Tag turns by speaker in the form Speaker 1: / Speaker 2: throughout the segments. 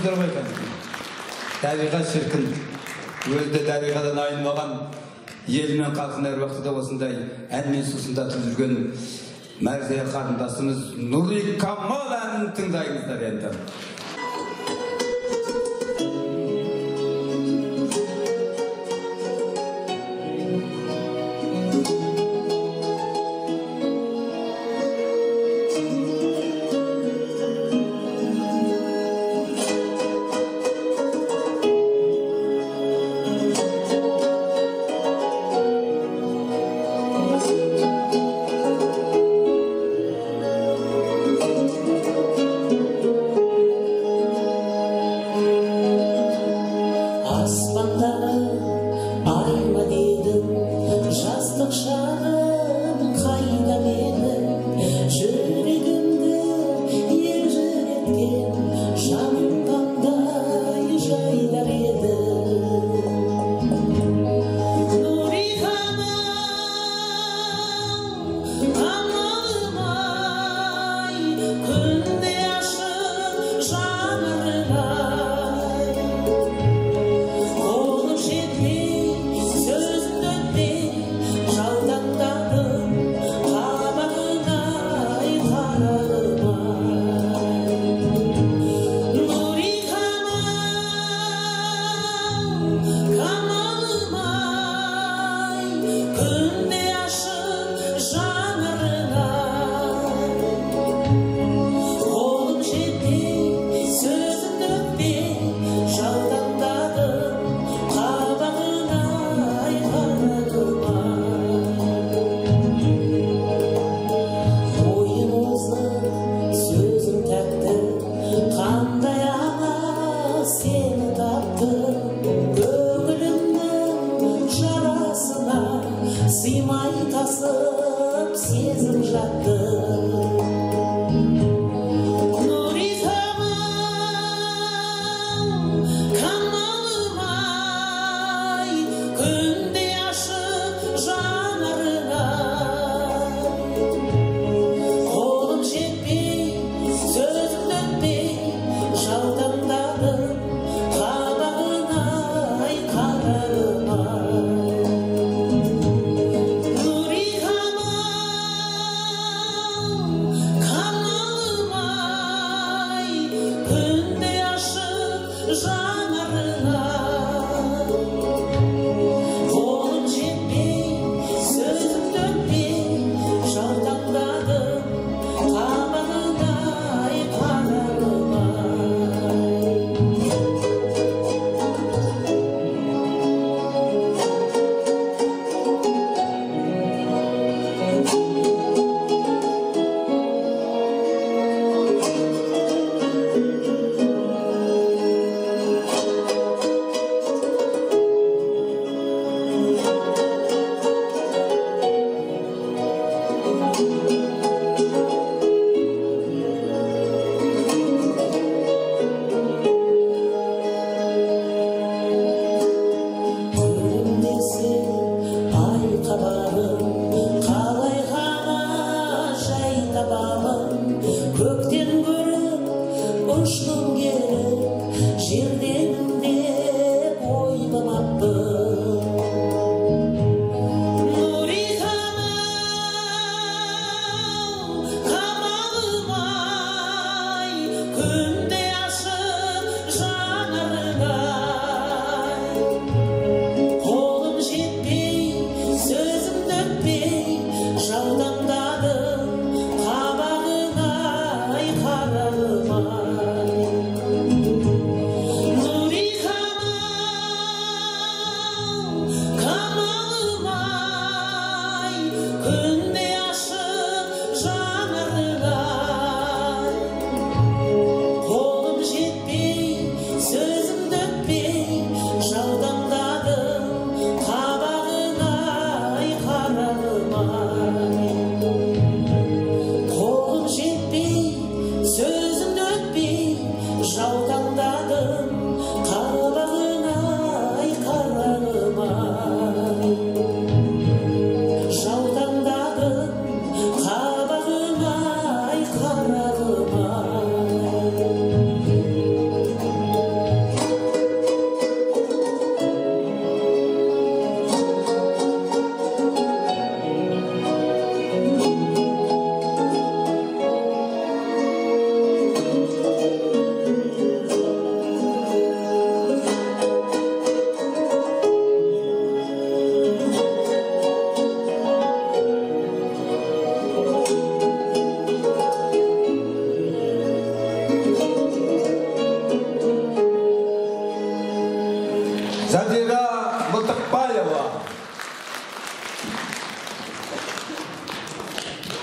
Speaker 1: көрдіңіздер ғой кәдімгі табиғат шіркін. Өзі де табиғаттан айнымаған ел мен халқын әр уақытта осындай әнмен сусындатып жүрген мәрзия қарындасымыз нұри камал әнін тыңдаймыздар енді.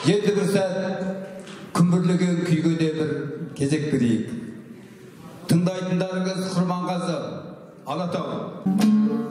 Speaker 2: Енді бір сәт күмбірлеген күйге де бір кезек берейік. Тыңдайтындарыңыз құрманғазы алатау.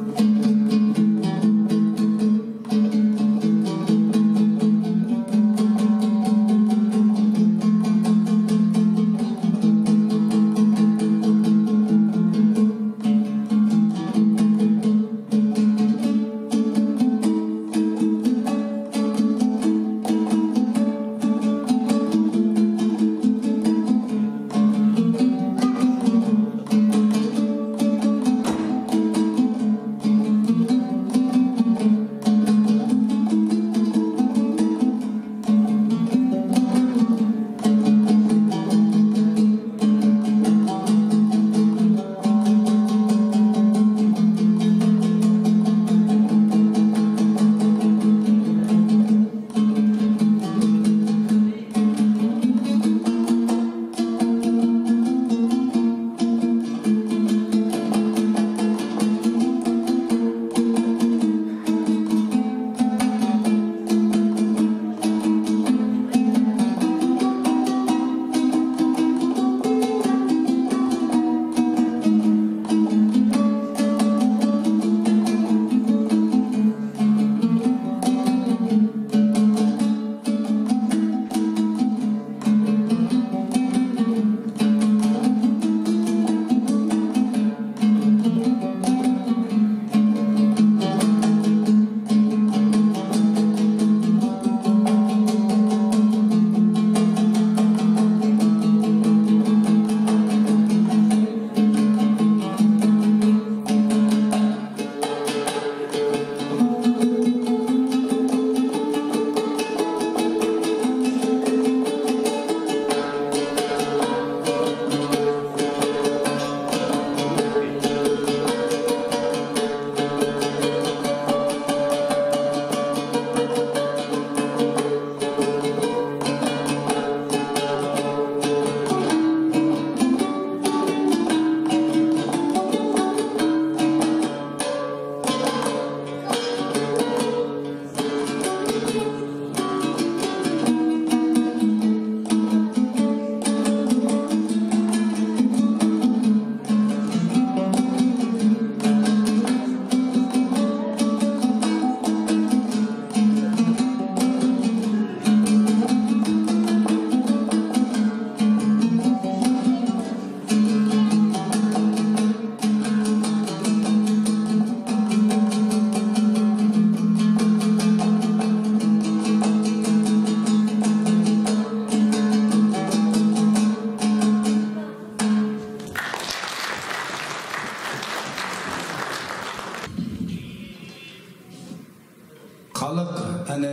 Speaker 2: Халық әні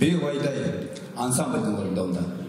Speaker 2: беуайдай ансамбльдің орындауында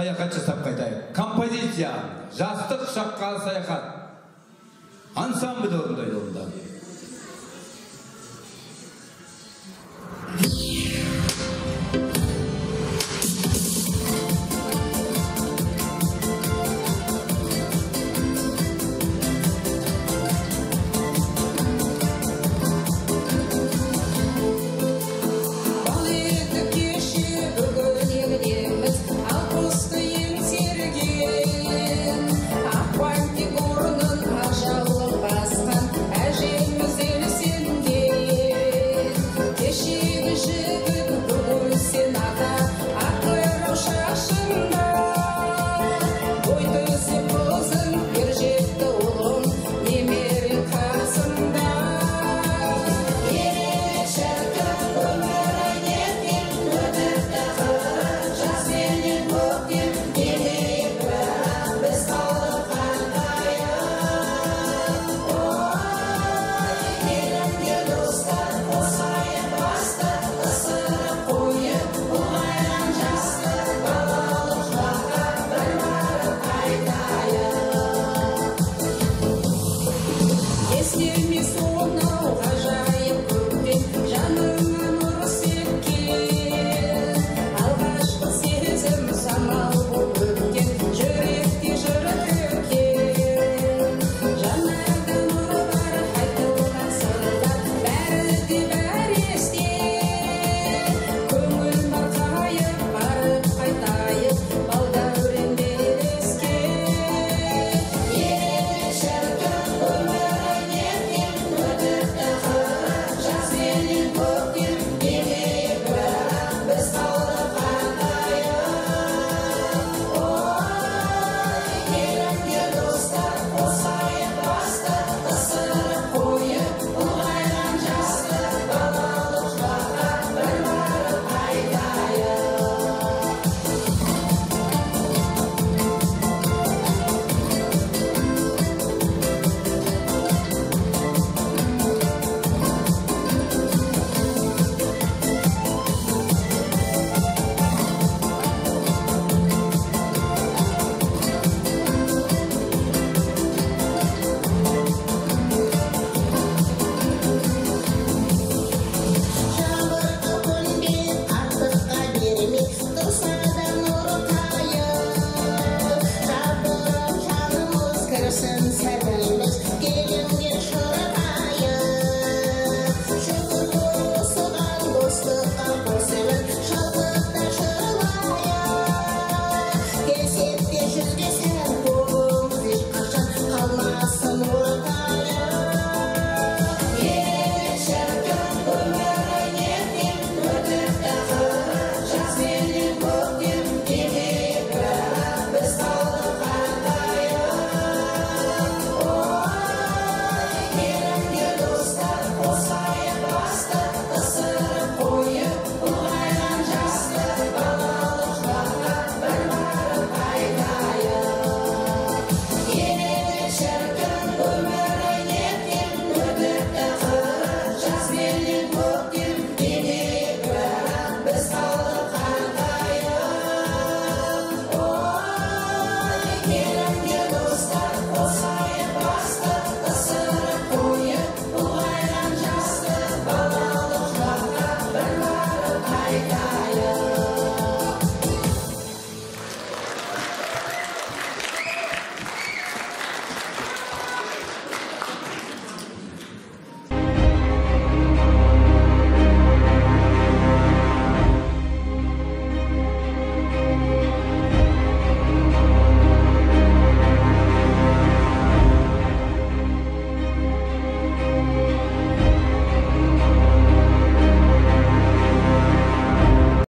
Speaker 2: саяхат жасап қайтайық. Композиция жастық шаққа саяхат. Ансамбль орындайды